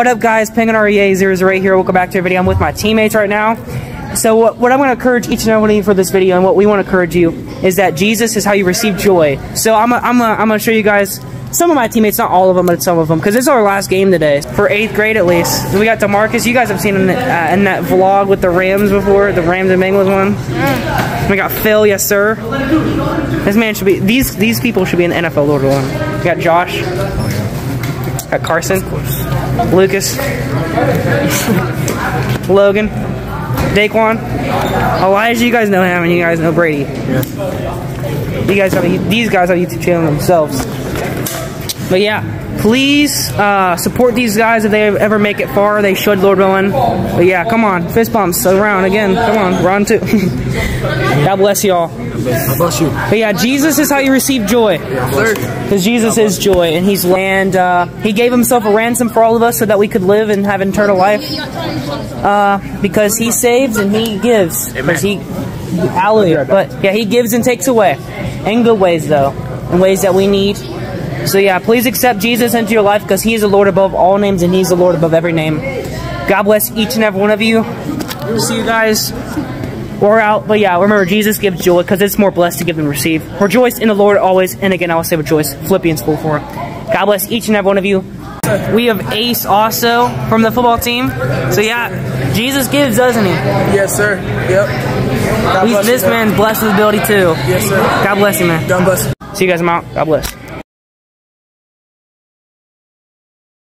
What up guys, Penguin REA 008 here, welcome back to our video. I'm with my teammates right now. So what, what I'm going to encourage each and every one of you for this video and what we want to encourage you is that Jesus is how you receive joy. So I'm going I'm I'm to show you guys some of my teammates, not all of them, but some of them, because this is our last game today, for 8th grade at least. We got DeMarcus, you guys have seen him in, uh, in that vlog with the Rams before, the Rams and Bengals one. We got Phil, yes sir. This man should be, these these people should be in the NFL Lord one. We got Josh. Got Carson. Lucas. Logan. Daquan. Oh, Elijah, you guys know him, and you guys know Brady. Yeah. You guys have a, these guys have a YouTube channel themselves. But yeah, please uh, support these guys if they ever make it far. They should, Lord willing. But yeah, come on, fist bumps around again. Come on, round two. God bless y'all. God bless you. But yeah, Jesus is how you receive joy. Because Jesus is joy, and He's and uh, He gave Himself a ransom for all of us so that we could live and have eternal life. Uh, because He saves and He gives. Because He, hallelujah. But yeah, He gives and takes away, in good ways though, in ways that we need. So yeah, please accept Jesus into your life because He is the Lord above all names and He's the Lord above every name. God bless each and every one of you. We'll See you guys. We're out, but yeah, remember Jesus gives joy because it's more blessed to give than receive. Rejoice in the Lord always, and again I will say rejoice. Philippians 4 4. God bless each and every one of you. We have Ace also from the football team. So yeah, Jesus gives, doesn't he? Yes, sir. Yep. He's, this man's blessed with ability too. Yes, sir. God bless you, man. God bless. See you guys, I'm out. God bless.